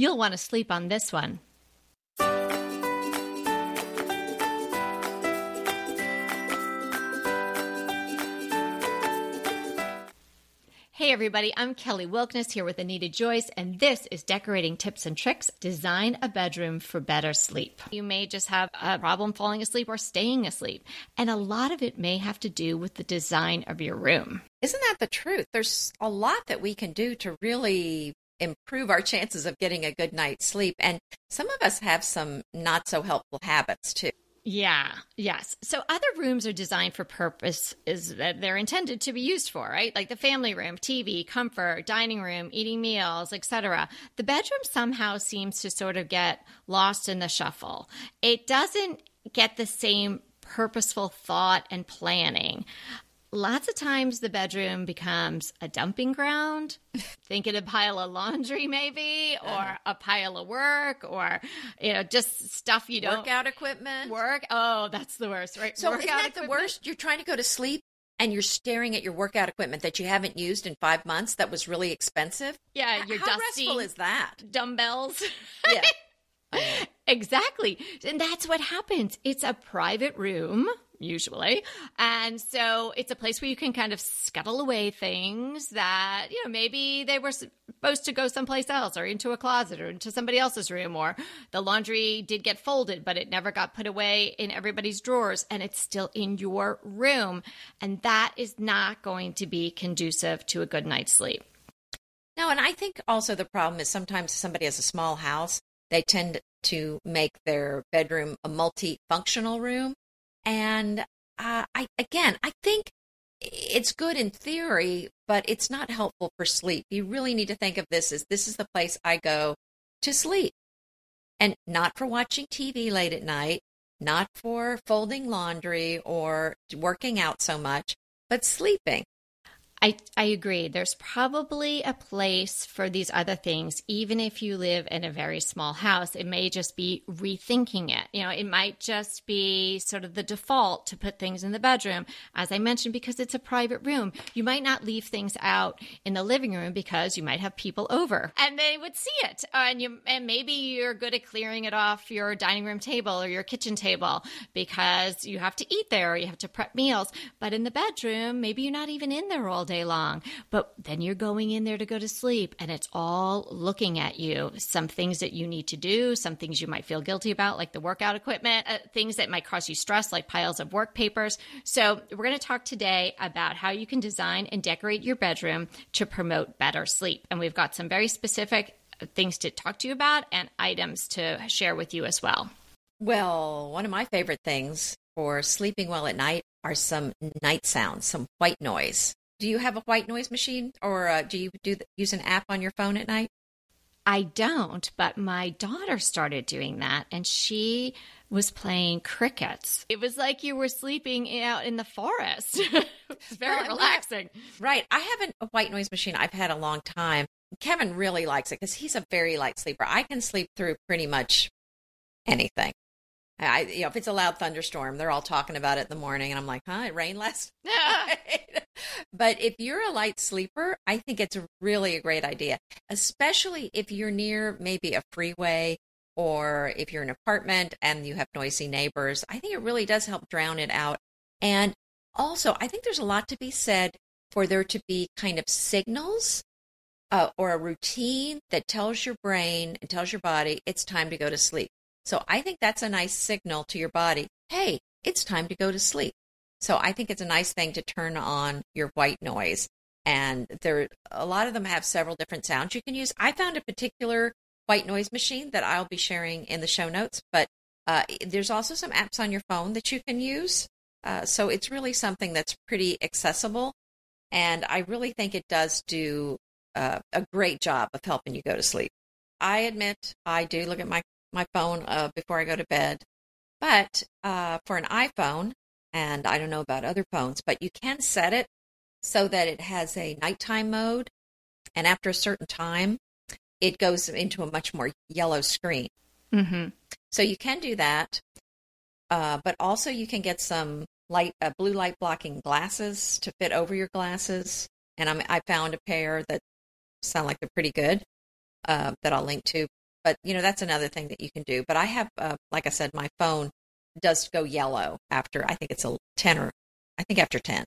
You'll want to sleep on this one. Hey everybody, I'm Kelly Wilkniss here with Anita Joyce, and this is Decorating Tips and Tricks Design a Bedroom for Better Sleep. You may just have a problem falling asleep or staying asleep, and a lot of it may have to do with the design of your room. Isn't that the truth? There's a lot that we can do to really improve our chances of getting a good night's sleep, and some of us have some not so helpful habits too. Yeah, yes. So other rooms are designed for purpose is that they're intended to be used for, right? Like the family room, TV, comfort, dining room, eating meals, etc. The bedroom somehow seems to sort of get lost in the shuffle. It doesn't get the same purposeful thought and planning lots of times the bedroom becomes a dumping ground. Thinking a pile of laundry, maybe, or uh-huh. a pile of work, or you know, just stuff you don't workout equipment. Work. Oh, that's the worst, right? So workout isn't that equipment? the worst? You're trying to go to sleep and you're staring at your workout equipment that you haven't used in five months that was really expensive. Yeah, you're How dusty. restful is that? Dumbbells. Yeah. exactly. And that's what happens. It's a private room usually. And so it's a place where you can kind of scuttle away things that, you know, maybe they were supposed to go someplace else or into a closet or into somebody else's room or the laundry did get folded, but it never got put away in everybody's drawers and it's still in your room. And that is not going to be conducive to a good night's sleep. No, and I think also the problem is sometimes somebody has a small house, they tend to make their bedroom a multifunctional room. And uh, I again, I think it's good in theory, but it's not helpful for sleep. You really need to think of this as this is the place I go to sleep, and not for watching TV late at night, not for folding laundry or working out so much, but sleeping. I, I agree. There's probably a place for these other things, even if you live in a very small house. It may just be rethinking it. You know, it might just be sort of the default to put things in the bedroom, as I mentioned, because it's a private room. You might not leave things out in the living room because you might have people over and they would see it. Uh, and you and maybe you're good at clearing it off your dining room table or your kitchen table because you have to eat there or you have to prep meals. But in the bedroom, maybe you're not even in there all day long. But then you're going in there to go to sleep and it's all looking at you. Some things that you need to do, some things you might feel guilty about, like the workout equipment, uh, things that might cause you stress, like piles of work papers. So, we're going to talk today about how you can design and decorate your bedroom to promote better sleep. And we've got some very specific things to talk to you about and items to share with you as well. Well, one of my favorite things for sleeping well at night are some night sounds, some white noise. Do you have a white noise machine, or uh, do you do use an app on your phone at night? I don't, but my daughter started doing that, and she was playing crickets. It was like you were sleeping out in the forest. it's very well, relaxing. Right. I haven't a white noise machine I've had a long time. Kevin really likes it because he's a very light sleeper. I can sleep through pretty much anything. I, you know, if it's a loud thunderstorm, they're all talking about it in the morning, and I'm like, huh, it rained last night. but if you're a light sleeper, I think it's really a great idea, especially if you're near maybe a freeway or if you're in an apartment and you have noisy neighbors. I think it really does help drown it out. And also, I think there's a lot to be said for there to be kind of signals uh, or a routine that tells your brain and tells your body it's time to go to sleep. So I think that's a nice signal to your body. Hey, it's time to go to sleep. So I think it's a nice thing to turn on your white noise. And there, a lot of them have several different sounds you can use. I found a particular white noise machine that I'll be sharing in the show notes, but uh, there's also some apps on your phone that you can use. Uh, so it's really something that's pretty accessible. And I really think it does do uh, a great job of helping you go to sleep. I admit I do look at my my phone uh, before I go to bed. But uh, for an iPhone, and I don't know about other phones, but you can set it so that it has a nighttime mode. And after a certain time, it goes into a much more yellow screen. Mm-hmm. So you can do that. Uh, but also, you can get some light, uh, blue light blocking glasses to fit over your glasses. And I'm, I found a pair that sound like they're pretty good uh, that I'll link to But you know, that's another thing that you can do. But I have, uh, like I said, my phone does go yellow after I think it's a ten or I think after ten.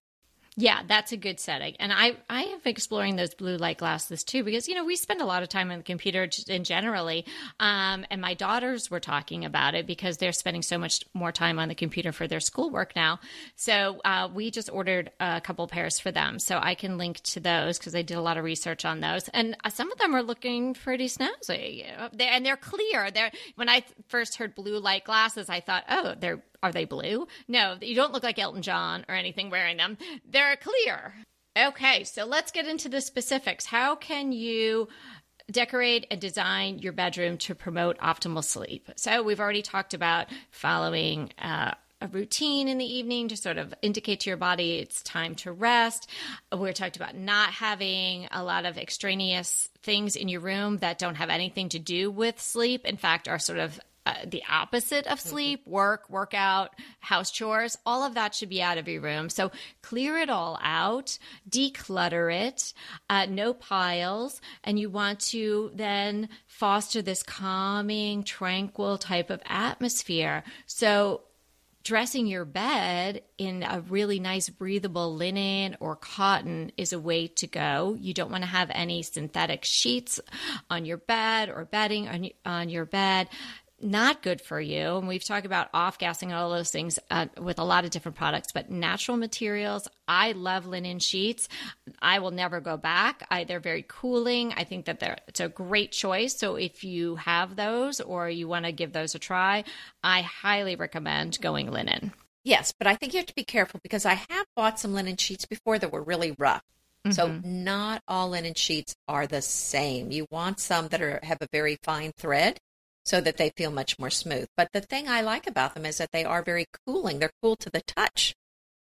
Yeah, that's a good setting. And I, I am exploring those blue light glasses too, because, you know, we spend a lot of time on the computer in generally. Um, and my daughters were talking about it because they're spending so much more time on the computer for their schoolwork now. So uh, we just ordered a couple pairs for them. So I can link to those because I did a lot of research on those. And uh, some of them are looking pretty snazzy. You know? they're, and they're clear. They're, when I first heard blue light glasses, I thought, oh, they're are they blue? No, you don't look like Elton John or anything wearing them. They're clear. Okay, so let's get into the specifics. How can you decorate and design your bedroom to promote optimal sleep? So, we've already talked about following uh, a routine in the evening to sort of indicate to your body it's time to rest. We talked about not having a lot of extraneous things in your room that don't have anything to do with sleep. In fact, are sort of uh, the opposite of sleep mm-hmm. work workout house chores all of that should be out of your room so clear it all out declutter it uh, no piles and you want to then foster this calming tranquil type of atmosphere so dressing your bed in a really nice breathable linen or cotton is a way to go. You don't want to have any synthetic sheets on your bed or bedding on, on your bed not good for you. And we've talked about off gassing and all those things uh, with a lot of different products, but natural materials. I love linen sheets. I will never go back. I, they're very cooling. I think that they're, it's a great choice. So if you have those or you want to give those a try, I highly recommend going linen. Yes, but I think you have to be careful because I have bought some linen sheets before that were really rough. Mm-hmm. So not all linen sheets are the same. You want some that are have a very fine thread so that they feel much more smooth. But the thing I like about them is that they are very cooling. They're cool to the touch.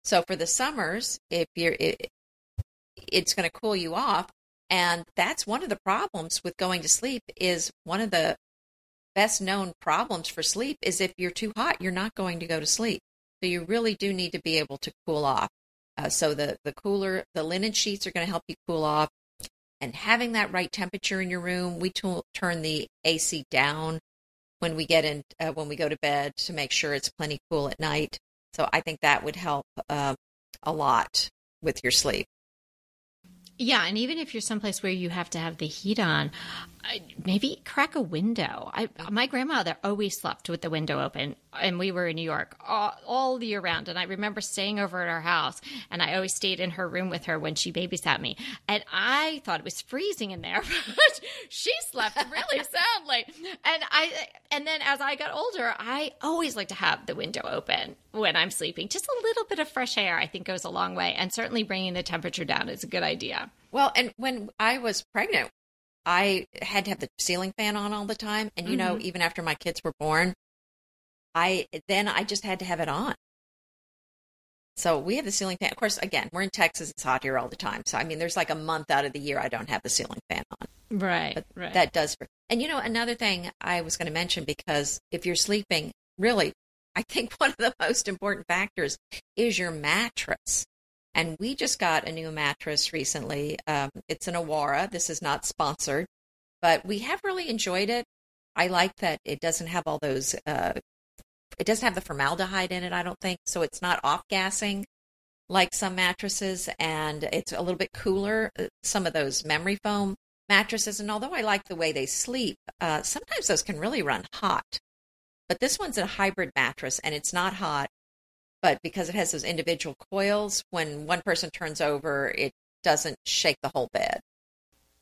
So for the summers, if you're, it, it's going to cool you off. And that's one of the problems with going to sleep is one of the best known problems for sleep is if you're too hot, you're not going to go to sleep. So you really do need to be able to cool off. Uh, so the, the cooler, the linen sheets are going to help you cool off. And having that right temperature in your room, we t- turn the AC down when we get in uh, when we go to bed to make sure it's plenty cool at night. So I think that would help uh, a lot with your sleep. Yeah, and even if you're someplace where you have to have the heat on, maybe crack a window. I, my grandmother always slept with the window open, and we were in New York all, all year round. And I remember staying over at our house, and I always stayed in her room with her when she babysat me. And I thought it was freezing in there, but she slept really soundly. And I, and then as I got older, I always like to have the window open when I'm sleeping. Just a little bit of fresh air, I think, goes a long way. And certainly bringing the temperature down is a good idea. Well, and when I was pregnant, I had to have the ceiling fan on all the time. And, you mm-hmm. know, even after my kids were born, I then I just had to have it on. So we have the ceiling fan. Of course, again, we're in Texas. It's hot here all the time. So I mean, there's like a month out of the year I don't have the ceiling fan on. Right. But right. That does. And you know, another thing I was going to mention because if you're sleeping, really, I think one of the most important factors is your mattress. And we just got a new mattress recently. Um, it's an Awara. This is not sponsored, but we have really enjoyed it. I like that it doesn't have all those, uh, it doesn't have the formaldehyde in it, I don't think. So it's not off gassing like some mattresses, and it's a little bit cooler. Uh, some of those memory foam mattresses, and although I like the way they sleep, uh, sometimes those can really run hot. But this one's a hybrid mattress, and it's not hot but because it has those individual coils, when one person turns over, it doesn't shake the whole bed.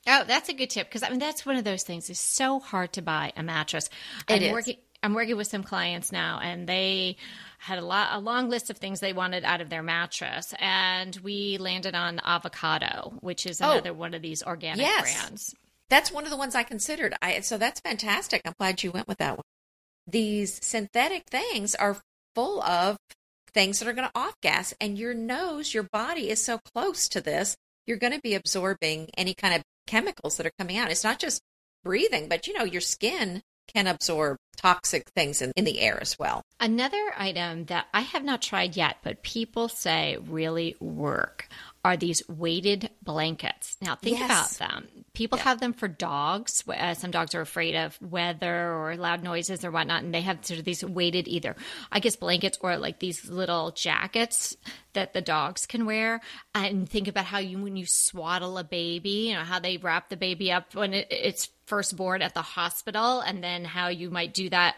Oh, that's a good tip because I mean that's one of those things. It's so hard to buy a mattress. It I'm is. working. I'm working with some clients now, and they had a lot, a long list of things they wanted out of their mattress, and we landed on avocado, which is oh, another oh, one of these organic yes. brands. That's one of the ones I considered. I so that's fantastic. I'm glad you went with that one. These synthetic things are full of things that are going to off gas. And your nose, your body is so close to this, you're going to be absorbing any kind of chemicals that are coming out. It's not just breathing, but you know, your skin can absorb toxic things in, in the air as well. Another item that I have not tried yet, but people say really work are these weighted blankets. Now, think Yes. about them. People have them for dogs. Uh, some dogs are afraid of weather or loud noises or whatnot, and they have sort of these weighted either, I guess, blankets or like these little jackets that the dogs can wear. And think about how you, when you swaddle a baby, you know, how they wrap the baby up when it, it's first born at the hospital, and then how you might do that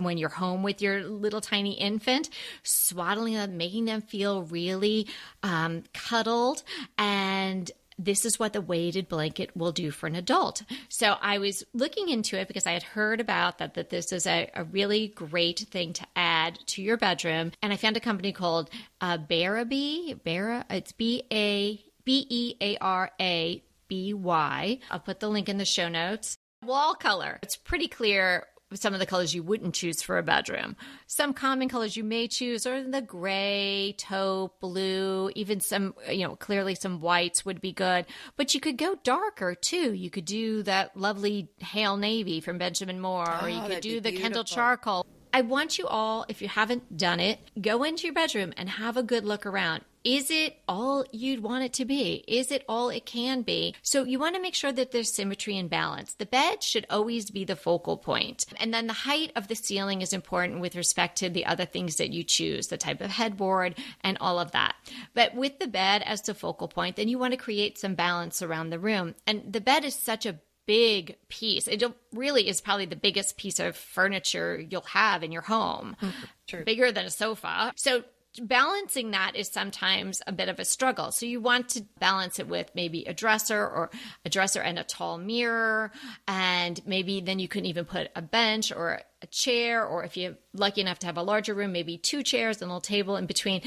when you're home with your little tiny infant, swaddling them, making them feel really um, cuddled. And this is what the weighted blanket will do for an adult. So I was looking into it because I had heard about that, that this is a, a really great thing to add to your bedroom. And I found a company called uh, Bearaby. Beara, it's B A B E A R A B Y. I'll put the link in the show notes. Wall color. It's pretty clear some of the colors you wouldn't choose for a bedroom. Some common colors you may choose are the gray, taupe, blue, even some, you know, clearly some whites would be good. But you could go darker too. You could do that lovely Hale Navy from Benjamin Moore, or you Oh, could do the Kendall charcoal. I want you all, if you haven't done it, go into your bedroom and have a good look around. Is it all you'd want it to be? Is it all it can be? So you want to make sure that there's symmetry and balance. The bed should always be the focal point. And then the height of the ceiling is important with respect to the other things that you choose, the type of headboard and all of that. But with the bed as the focal point, then you want to create some balance around the room. And the bed is such a big piece. It really is probably the biggest piece of furniture you'll have in your home. True. Bigger than a sofa. So balancing that is sometimes a bit of a struggle. So you want to balance it with maybe a dresser or a dresser and a tall mirror and maybe then you can even put a bench or a chair or if you're lucky enough to have a larger room maybe two chairs and a little table in between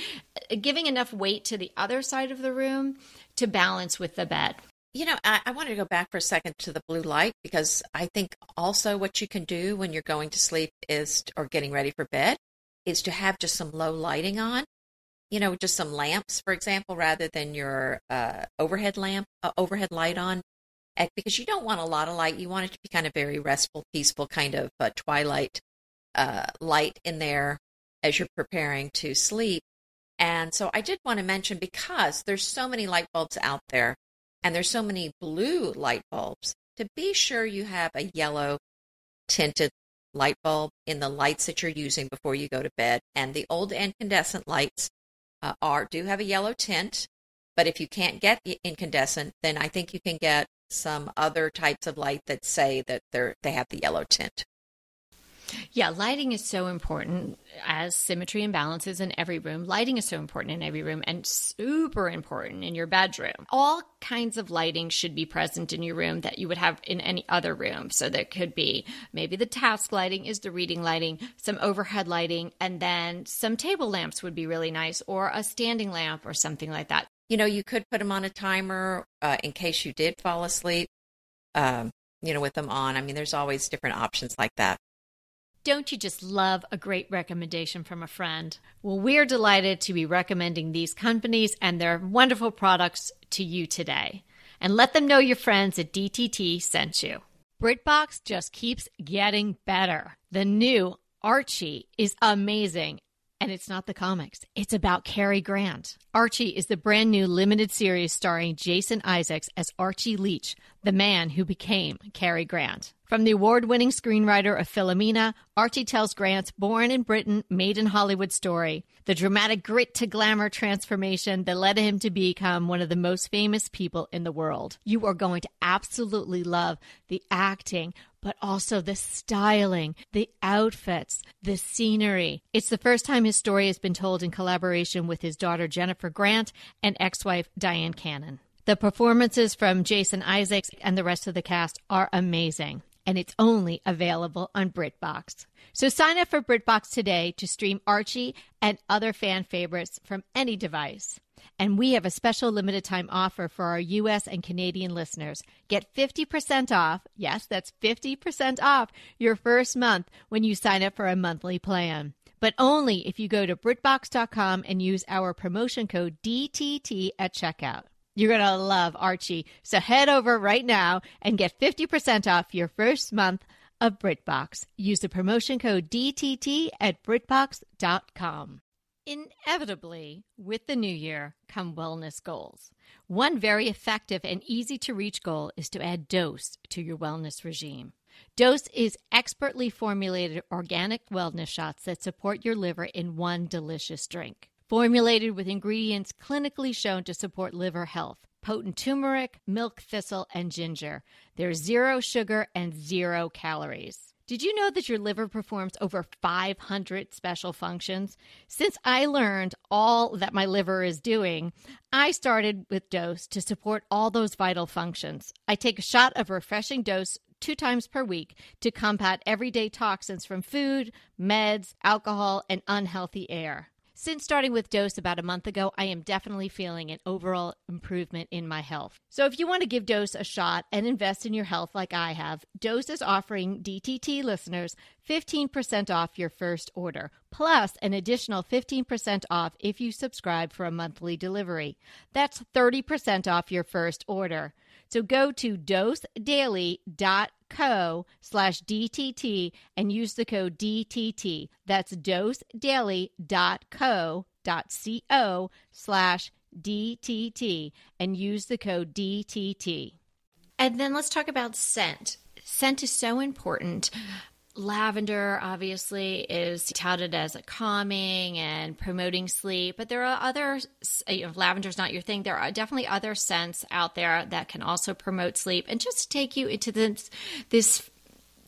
uh, giving enough weight to the other side of the room to balance with the bed. You know, I, I wanted to go back for a second to the blue light because I think also what you can do when you're going to sleep is, or getting ready for bed, is to have just some low lighting on. You know, just some lamps, for example, rather than your uh, overhead lamp, uh, overhead light on, because you don't want a lot of light. You want it to be kind of very restful, peaceful, kind of uh, twilight uh, light in there as you're preparing to sleep. And so I did want to mention because there's so many light bulbs out there and there's so many blue light bulbs. To be sure you have a yellow tinted light bulb in the lights that you're using before you go to bed. And the old incandescent lights uh, are do have a yellow tint. But if you can't get the incandescent then i think you can get some other types of light that say that they're they have the yellow tint Yeah, lighting is so important as symmetry and balance is in every room. Lighting is so important in every room and super important in your bedroom. All kinds of lighting should be present in your room that you would have in any other room. So there could be maybe the task lighting is the reading lighting, some overhead lighting, and then some table lamps would be really nice, or a standing lamp or something like that. you know you could put them on a timer uh, in case you did fall asleep um, you know with them on i mean there's always different options like that Don't you just love a great recommendation from a friend? Well, we're delighted to be recommending these companies and their wonderful products to you today. And let them know your friends at DTT sent you. BritBox just keeps getting better. The new Archie is amazing. And it's not the comics. It's about Cary Grant. Archie is the brand new limited series starring Jason Isaacs as Archie Leach, the man who became Cary Grant. From the award winning screenwriter of Philomena, Archie tells Grant's born in Britain, made in Hollywood story, the dramatic grit to glamour transformation that led him to become one of the most famous people in the world. You are going to absolutely love the acting, but also the styling, the outfits, the scenery. It's the first time his story has been told in collaboration with his daughter Jennifer Grant and ex wife Dyan Cannon. The performances from Jason Isaacs and the rest of the cast are amazing, and it's only available on BritBox. So sign up for BritBox today to stream Archie and other fan favorites from any device. And we have a special limited time offer for our US and Canadian listeners. Get 50% off. Yes, that's 50% off your first month when you sign up for a monthly plan. But only if you go to BritBox.com and use our promotion code DTT at checkout. You're going to love Archie. So head over right now and get 50% off your first month of BritBox. Use the promotion code DTT at BritBox.com. Inevitably, with the new year come wellness goals. One very effective and easy to reach goal is to add dose to your wellness regime. Dose is expertly formulated organic wellness shots that support your liver in one delicious drink. Formulated with ingredients clinically shown to support liver health potent turmeric, milk thistle, and ginger. There's zero sugar and zero calories. Did you know that your liver performs over 500 special functions? Since I learned all that my liver is doing, I started with Dose to support all those vital functions. I take a shot of refreshing Dose two times per week to combat everyday toxins from food, meds, alcohol, and unhealthy air. Since starting with Dose about a month ago, I am definitely feeling an overall improvement in my health. So if you want to give Dose a shot and invest in your health like I have, Dose is offering DTT listeners 15% off your first order, plus an additional 15% off if you subscribe for a monthly delivery. That's 30% off your first order. So go to dosedaily.co slash DTT and use the code DTT. That's dosedaily.co.co slash DTT and use the code DTT. And then let's talk about scent. Scent is so important. Lavender obviously is touted as a calming and promoting sleep, but there are other, you know, lavender's not your thing. There are definitely other scents out there that can also promote sleep and just take you into this, this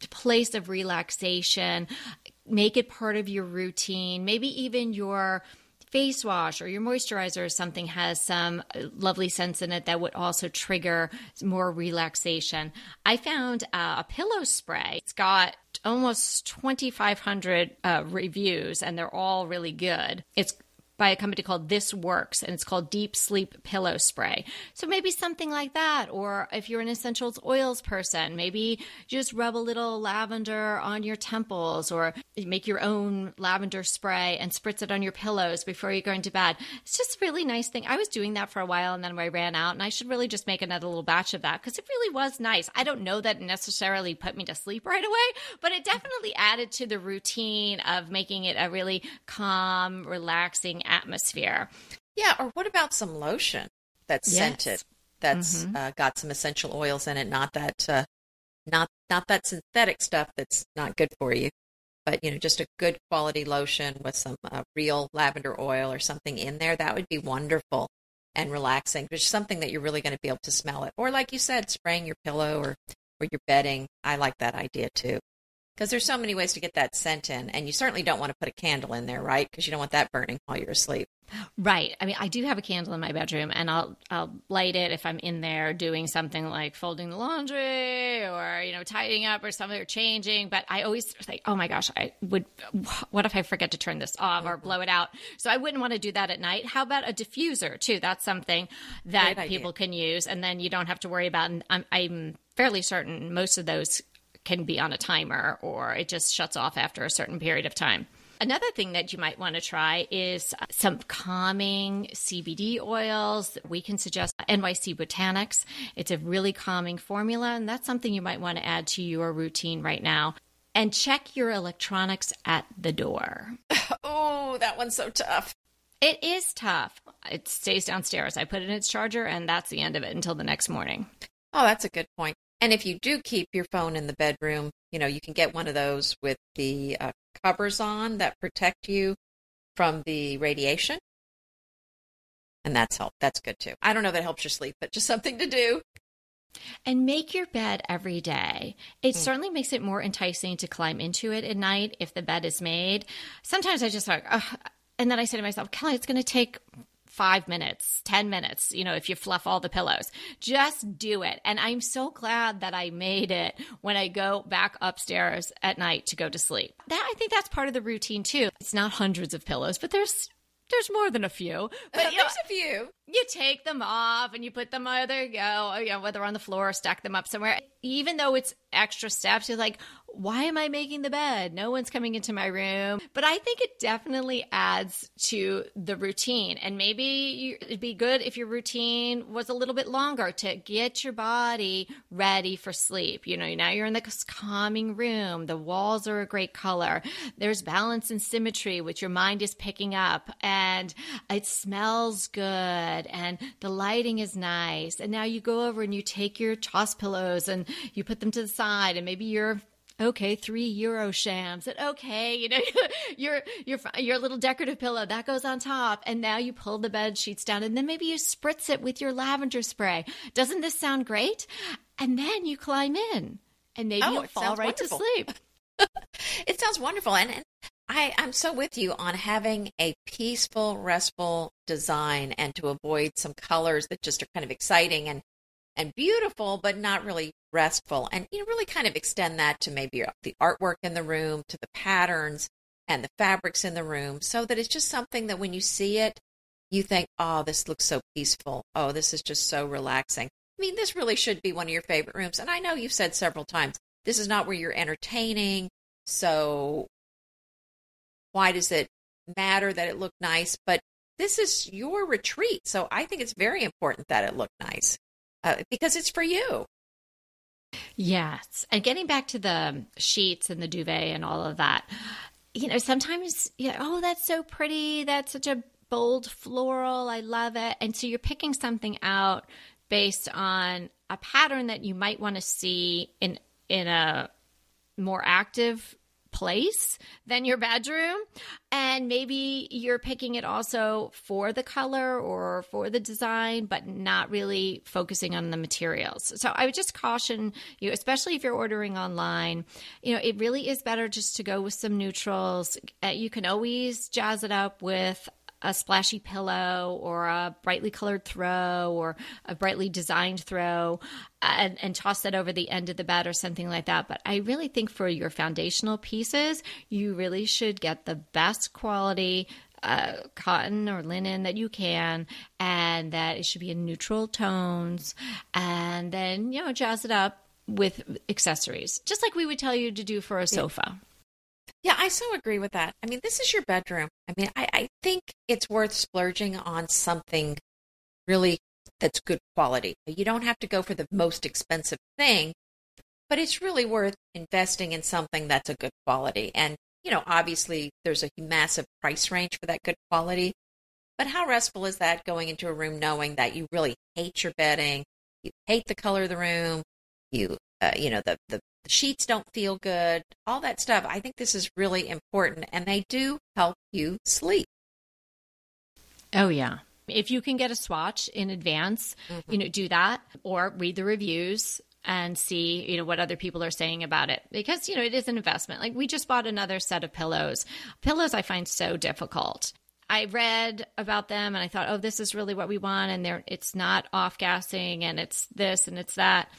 place of relaxation. Make it part of your routine, maybe even your face wash or your moisturizer or something has some lovely scents in it that would also trigger more relaxation. I found uh, a pillow spray. It's got almost 2,500 uh, reviews, and they're all really good. It's by a company called This Works, and it's called Deep Sleep Pillow Spray. So maybe something like that. Or if you're an essentials oils person, maybe just rub a little lavender on your temples or make your own lavender spray and spritz it on your pillows before you go into bed. It's just a really nice thing. I was doing that for a while and then I ran out, and I should really just make another little batch of that because it really was nice. I don't know that it necessarily put me to sleep right away, but it definitely added to the routine of making it a really calm, relaxing atmosphere. Yeah, or what about some lotion that's Yes. scented? That's Mhm. uh, got some essential oils in it, not that uh, not not that synthetic stuff that's not good for you, but you know, just a good quality lotion with some uh, real lavender oil or something in there. That would be wonderful and relaxing. There's something that you're really going to be able to smell it, or like you said, spraying your pillow or or your bedding. I like that idea too. Because there's so many ways to get that scent in, and you certainly don't want to put a candle in there, right? Because you don't want that burning while you're asleep. Right. I mean, I do have a candle in my bedroom, and I'll I'll light it if I'm in there doing something like folding the laundry or you know tidying up or something or changing. But I always think, oh my gosh, I would. What if I forget to turn this off or blow it out? So I wouldn't want to do that at night. How about a diffuser too? That's something that people can use, and then you don't have to worry about. And I'm, I'm fairly certain most of those can be on a timer or it just shuts off after a certain period of time. Another thing that you might want to try is some calming CBD oils. That we can suggest NYC Botanics. It's a really calming formula, and that's something you might want to add to your routine right now. And check your electronics at the door. Oh, that one's so tough. It is tough. It stays downstairs. I put it in its charger, and that's the end of it until the next morning. Oh, that's a good point. And if you do keep your phone in the bedroom, you know, you can get one of those with the uh, covers on that protect you from the radiation. And that's help. That's good too. I don't know that helps your sleep, but just something to do. And make your bed every day. It certainly makes it more enticing to climb into it at night if the bed is made. Sometimes I just like, and then I say to myself, Kelly, it's going to take five minutes, 10 minutes, you know, if you fluff all the pillows. Just do it. And I'm so glad that I made it when I go back upstairs at night to go to sleep. That I think that's part of the routine too. It's not hundreds of pillows, but there's there's more than a few. But you know, There's a few. you take them off and you put them there go you know whether on the floor or stack them up somewhere even though it's extra steps you're like why am i making the bed? No one's coming into my room. But i think it definitely adds to the routine. And maybe it'd be good if your routine was a little bit longer to get your body ready for sleep. You know now you're in this calming room. The walls are a great color. There's balance and symmetry which your mind is picking up. And it smells good. And the lighting is nice. And now you go over and you take your toss pillows and you put them to the side. And maybe you're okay, three euro shams. And okay, you know, your your your little decorative pillow that goes on top, and now you pull the bed sheets down, and then maybe you spritz it with your lavender spray. Doesn't this sound great? And then you climb in, and maybe oh, you'll fall right wonderful. to sleep. it sounds wonderful, and, and I, I'm so with you on having a peaceful, restful design, and to avoid some colors that just are kind of exciting and and beautiful, but not really restful. And you know, really kind of extend that to maybe the artwork in the room, to the patterns and the fabrics in the room, so that it's just something that when you see it, you think, oh, this looks so peaceful. Oh, this is just so relaxing. I mean, this really should be one of your favorite rooms. And I know you've said several times, this is not where you're entertaining. So why does it matter that it look nice? But this is your retreat. So I think it's very important that it look nice uh, because it's for you. Yes. And getting back to the um, sheets and the duvet and all of that, you know, sometimes, you know, oh, that's so pretty. That's such a bold floral. I love it. And so you're picking something out based on a pattern that you might want to see in in a more active place than your bedroom. And maybe you're picking it also for the color or for the design, but not really focusing on the materials. So I would just caution you, especially if you're ordering online, you know, it really is better just to go with some neutrals. Uh, you can always jazz it up with a splashy pillow or a brightly colored throw or a brightly designed throw and, and, toss that over the end of the bed or something like that. But I really think for your foundational pieces, you really should get the best quality uh, cotton or linen that you can, and that it should be in neutral tones, and then you know jazz it up with accessories, just like we would tell you to do for a sofa. Yeah, I so agree with that. I mean, this is your bedroom. I mean, I, I think it's worth splurging on something really that's good quality. You don't have to go for the most expensive thing, but it's really worth investing in something that's a good quality. And, you know, obviously there's a massive price range for that good quality. But how restful is that going into a room knowing that you really hate your bedding, you hate the color of the room, you, uh, you know, the, the the sheets don't feel good, all that stuff. I think this is really important and they do help you sleep. Oh, yeah. If you can get a swatch in advance, mm-hmm. you know, do that or read the reviews and see, you know, what other people are saying about it because, you know, it is an investment. Like we just bought another set of pillows. Pillows I find so difficult. I read about them and I thought, oh, this is really what we want. And they're, it's not off gassing and it's this and it's that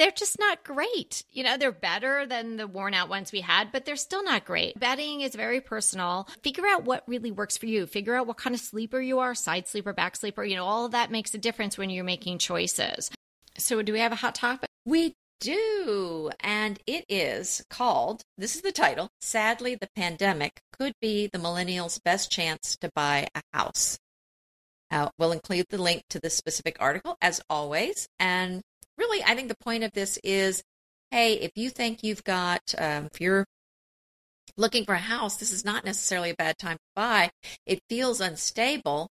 they're just not great. You know, they're better than the worn out ones we had, but they're still not great. Bedding is very personal. Figure out what really works for you. Figure out what kind of sleeper you are, side sleeper, back sleeper. You know, all of that makes a difference when you're making choices. So, do we have a hot topic? We do. And it is called this is the title Sadly, the pandemic could be the millennials' best chance to buy a house. Uh, we'll include the link to the specific article as always. And really, I think the point of this is hey, if you think you've got, um, if you're looking for a house, this is not necessarily a bad time to buy. It feels unstable.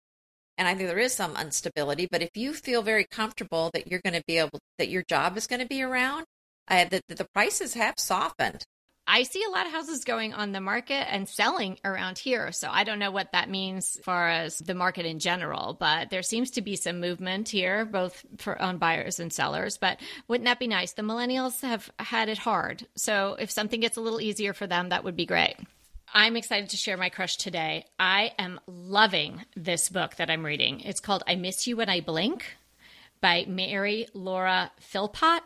And I think there is some instability, but if you feel very comfortable that you're going to be able, that your job is going to be around, uh, that the prices have softened. I see a lot of houses going on the market and selling around here. So I don't know what that means as far as the market in general, but there seems to be some movement here, both for on buyers and sellers. But wouldn't that be nice? The millennials have had it hard. So if something gets a little easier for them, that would be great. I'm excited to share my crush today. I am loving this book that I'm reading. It's called I Miss You When I Blink by Mary Laura Philpott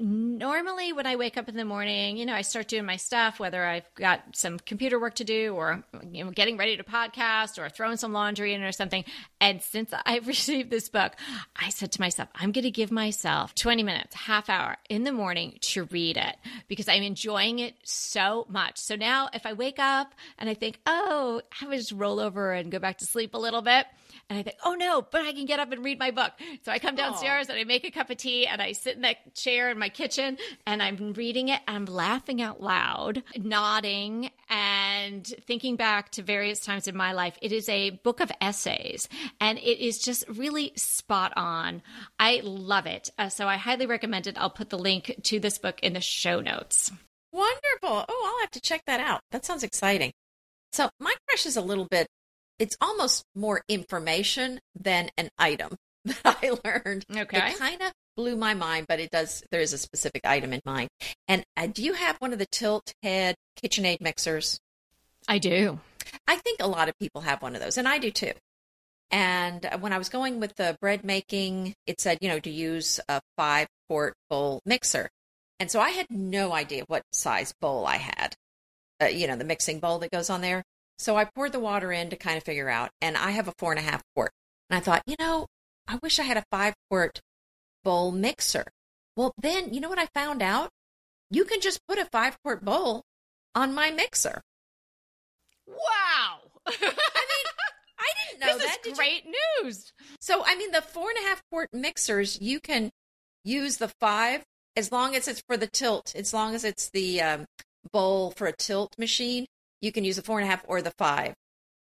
normally when I wake up in the morning, you know, I start doing my stuff, whether I've got some computer work to do or, you know, getting ready to podcast or throwing some laundry in or something. And since I've received this book, I said to myself, I'm going to give myself 20 minutes, half hour in the morning to read it because I'm enjoying it so much. So now if I wake up and I think, oh, I would just roll over and go back to sleep a little bit. And I think, oh no, but I can get up and read my book. So I come downstairs Aww. and I make a cup of tea and I sit in that chair in my kitchen and I'm reading it. I'm laughing out loud, nodding, and thinking back to various times in my life, it is a book of essays and it is just really spot on. I love it. Uh, so I highly recommend it. I'll put the link to this book in the show notes. Wonderful. Oh, I'll have to check that out. That sounds exciting. So my crush is a little bit, it's almost more information than an item that I learned. Okay. It kind of blew my mind, but it does, there is a specific item in mind. And uh, do you have one of the tilt head KitchenAid mixers? I do. I think a lot of people have one of those, and I do too. And uh, when I was going with the bread making, it said, you know, to use a five quart bowl mixer. And so I had no idea what size bowl I had, uh, you know, the mixing bowl that goes on there. So I poured the water in to kind of figure out, and I have a four and a half quart. And I thought, you know, I wish I had a five quart bowl mixer. Well, then, you know what I found out? You can just put a five quart bowl on my mixer. Wow. I mean, I didn't know this that. is Did you- great news. So, I mean, the four and a half quart mixers, you can use the five as long as it's for the tilt, as long as it's the um, bowl for a tilt machine. You can use the four and a half or the five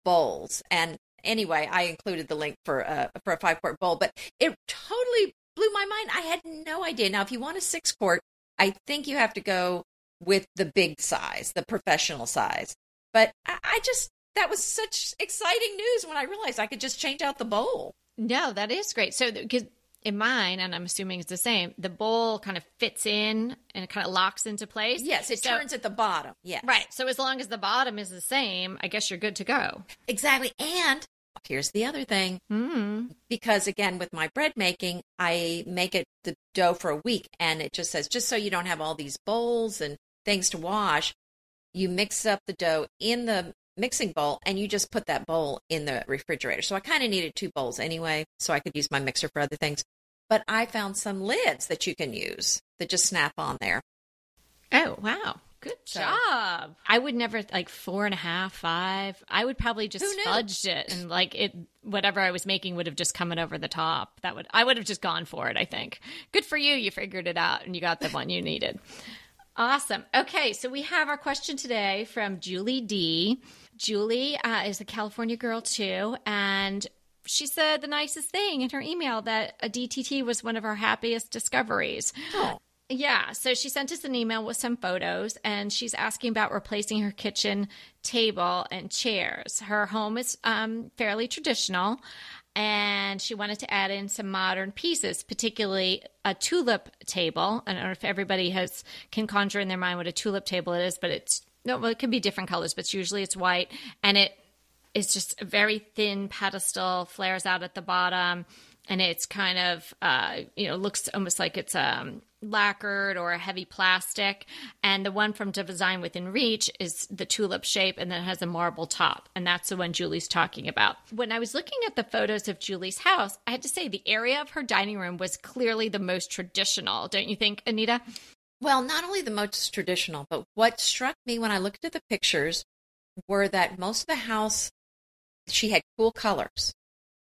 bowls. And anyway, I included the link for uh, for a five quart bowl, but it totally blew my mind. I had no idea. Now, if you want a six quart, I think you have to go with the big size, the professional size. But I, I just that was such exciting news when I realized I could just change out the bowl. No, that is great. So, because in mine, and I'm assuming it's the same, the bowl kind of fits in and it kind of locks into place. Yes, it So- turns at the bottom. Yes. Right. So, as long as the bottom is the same, I guess you're good to go. Exactly. And here's the other thing Mm. because, again, with my bread making, I make it the dough for a week and it just says, just so you don't have all these bowls and things to wash, you mix up the dough in the mixing bowl and you just put that bowl in the refrigerator. So I kind of needed two bowls anyway, so I could use my mixer for other things. But I found some lids that you can use that just snap on there. Oh, wow. Good So- job. I would never like four and a half, five. I would probably just fudged it and like it, whatever I was making would have just coming over the top. That would, I would have just gone for it, I think. Good for you. You figured it out and you got the one you needed. Awesome. Okay, so we have our question today from Julie D. Julie uh, is a California girl too, and she said the nicest thing in her email that a DTT was one of her happiest discoveries. Oh. Yeah, so she sent us an email with some photos and she's asking about replacing her kitchen table and chairs. Her home is um, fairly traditional and she wanted to add in some modern pieces, particularly a tulip table. I don't know if everybody has can conjure in their mind what a tulip table it is, but it's no, well, it can be different colors, but usually it's white and it it's just a very thin pedestal, flares out at the bottom, and it's kind of uh, you know looks almost like it's um, lacquered or a heavy plastic. And the one from Design Within Reach is the tulip shape, and then it has a marble top, and that's the one Julie's talking about. When I was looking at the photos of Julie's house, I had to say the area of her dining room was clearly the most traditional, don't you think, Anita? Well, not only the most traditional, but what struck me when I looked at the pictures were that most of the house she had cool colors,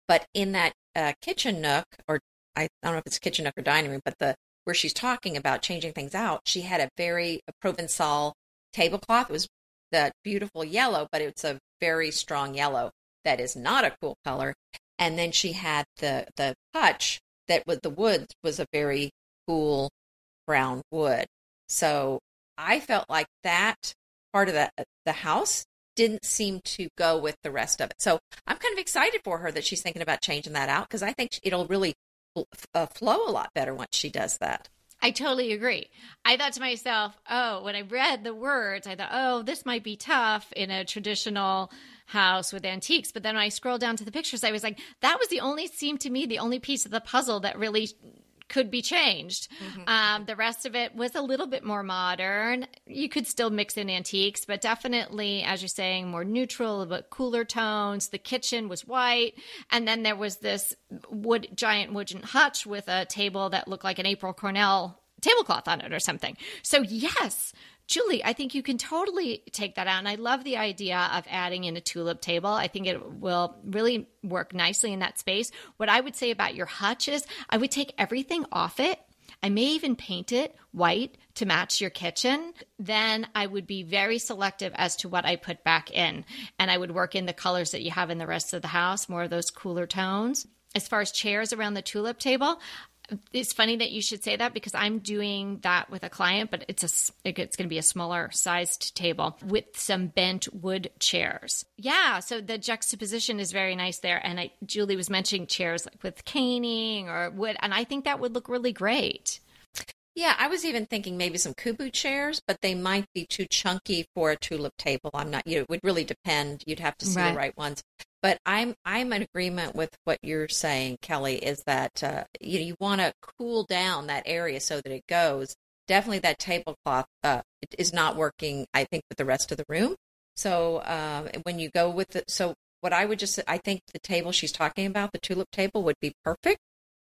but in that uh, kitchen nook, or I don't know if it's kitchen nook or dining room, but the where she's talking about changing things out, she had a very Provençal tablecloth. It was that beautiful yellow, but it's a very strong yellow that is not a cool color. And then she had the the hutch that with the wood was a very cool brown wood. So I felt like that part of the the house didn't seem to go with the rest of it. So I'm kind of excited for her that she's thinking about changing that out because I think it'll really uh, flow a lot better once she does that. I totally agree. I thought to myself, oh, when I read the words, I thought, oh, this might be tough in a traditional house with antiques. But then when I scrolled down to the pictures, I was like, that was the only, seemed to me, the only piece of the puzzle that really could be changed. Um, the rest of it was a little bit more modern. You could still mix in antiques, but definitely, as you're saying, more neutral, but cooler tones. The kitchen was white, and then there was this wood giant wooden hutch with a table that looked like an April Cornell tablecloth on it or something. So yes. Julie, I think you can totally take that out. And I love the idea of adding in a tulip table. I think it will really work nicely in that space. What I would say about your hutch is I would take everything off it I may even paint it white to match your kitchen. Then I would be very selective as to what I put back in. And I would work in the colors that you have in the rest of the house, more of those cooler tones. As far as chairs around the tulip table, it's funny that you should say that because I'm doing that with a client, but it's a it's going to be a smaller sized table with some bent wood chairs. Yeah, so the juxtaposition is very nice there. And I, Julie was mentioning chairs like with caning or wood, and I think that would look really great. Yeah, I was even thinking maybe some kubu chairs, but they might be too chunky for a tulip table. I'm not. You know, it would really depend. You'd have to see right. the right ones. But I'm I'm in agreement with what you're saying, Kelly. Is that uh, you know, you want to cool down that area so that it goes. Definitely, that tablecloth uh, is not working. I think with the rest of the room. So uh, when you go with it, so what I would just I think the table she's talking about, the tulip table, would be perfect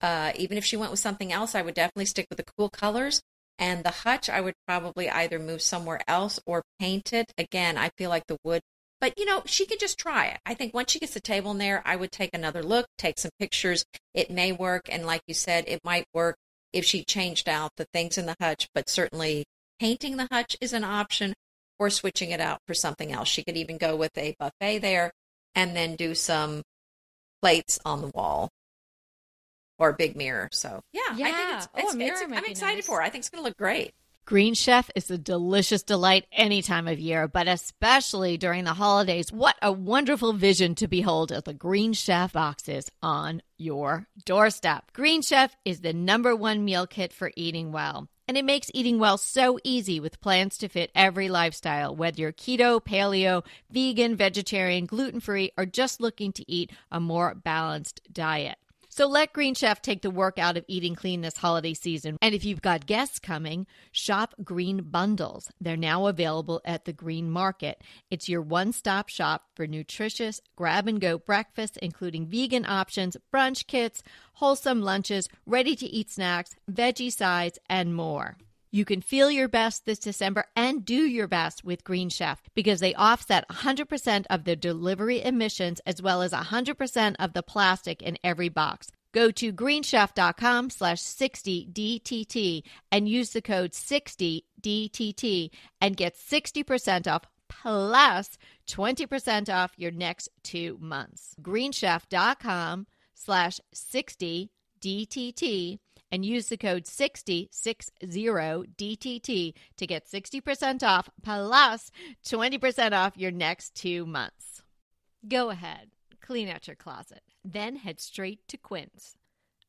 uh, even if she went with something else, I would definitely stick with the cool colors. And the hutch, I would probably either move somewhere else or paint it. Again, I feel like the wood, but you know, she could just try it. I think once she gets the table in there, I would take another look, take some pictures. It may work. And like you said, it might work if she changed out the things in the hutch, but certainly painting the hutch is an option or switching it out for something else. She could even go with a buffet there and then do some plates on the wall or a big mirror. So yeah, yeah. I think it's, oh, it's, it's, I'm excited nice. for. It. I think it's going to look great. Green Chef is a delicious delight any time of year, but especially during the holidays. What a wonderful vision to behold as the Green Chef boxes on your doorstep. Green Chef is the number one meal kit for eating well. And it makes eating well so easy with plans to fit every lifestyle, whether you're keto, paleo, vegan, vegetarian, gluten free, or just looking to eat a more balanced diet. So let Green Chef take the work out of eating clean this holiday season. And if you've got guests coming, shop Green Bundles. They're now available at the Green Market. It's your one stop shop for nutritious grab and go breakfasts, including vegan options, brunch kits, wholesome lunches, ready to eat snacks, veggie sides, and more. You can feel your best this December and do your best with Green Chef because they offset 100% of the delivery emissions as well as 100% of the plastic in every box. Go to greenchef.com slash 60DTT and use the code 60DTT and get 60% off plus 20% off your next two months. greenchef.com slash 60DTT and use the code 6060DTT to get 60% off plus 20% off your next two months. Go ahead, clean out your closet, then head straight to Quince.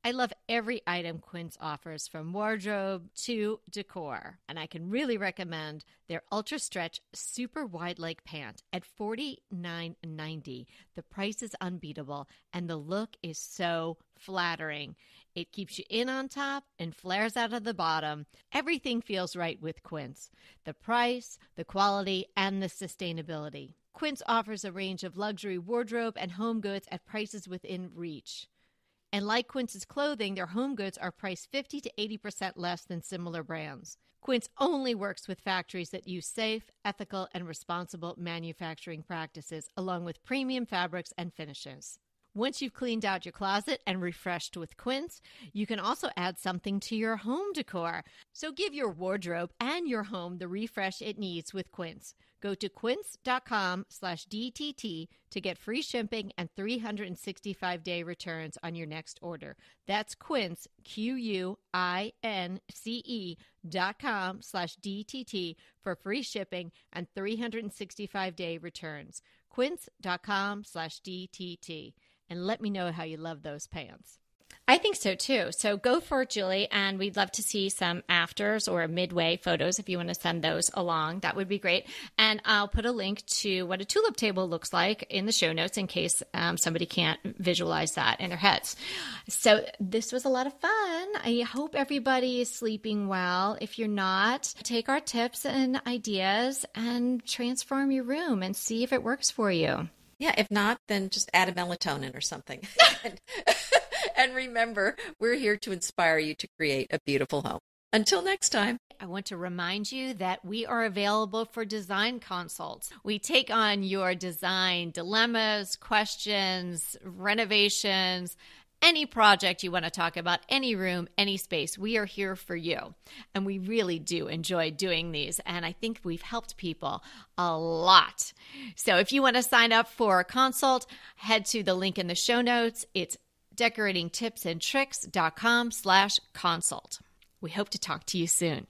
I love every item Quince offers from wardrobe to decor, and I can really recommend their ultra stretch super wide leg pant at $49.90. The price is unbeatable and the look is so flattering. It keeps you in on top and flares out of the bottom. Everything feels right with Quince the price, the quality, and the sustainability. Quince offers a range of luxury wardrobe and home goods at prices within reach. And like Quince's clothing, their home goods are priced 50 to 80% less than similar brands. Quince only works with factories that use safe, ethical, and responsible manufacturing practices, along with premium fabrics and finishes. Once you've cleaned out your closet and refreshed with Quince, you can also add something to your home decor. So give your wardrobe and your home the refresh it needs with Quince. Go to quince.com slash DTT to get free shipping and 365-day returns on your next order. That's quince, Q-U-I-N-C-E dot com slash DTT for free shipping and 365-day returns. quince.com slash DTT and let me know how you love those pants. I think so too. So go for it, Julie, and we'd love to see some afters or midway photos if you want to send those along. That would be great. And I'll put a link to what a tulip table looks like in the show notes in case um, somebody can't visualize that in their heads. So this was a lot of fun. I hope everybody is sleeping well. If you're not, take our tips and ideas and transform your room and see if it works for you. Yeah, if not, then just add a melatonin or something. and, and remember, we're here to inspire you to create a beautiful home. Until next time. I want to remind you that we are available for design consults. We take on your design dilemmas, questions, renovations, any project you want to talk about, any room, any space, we are here for you. And we really do enjoy doing these. And I think we've helped people a lot. So if you want to sign up for a consult, head to the link in the show notes. It's decoratingtipsandtricks.com slash consult. We hope to talk to you soon.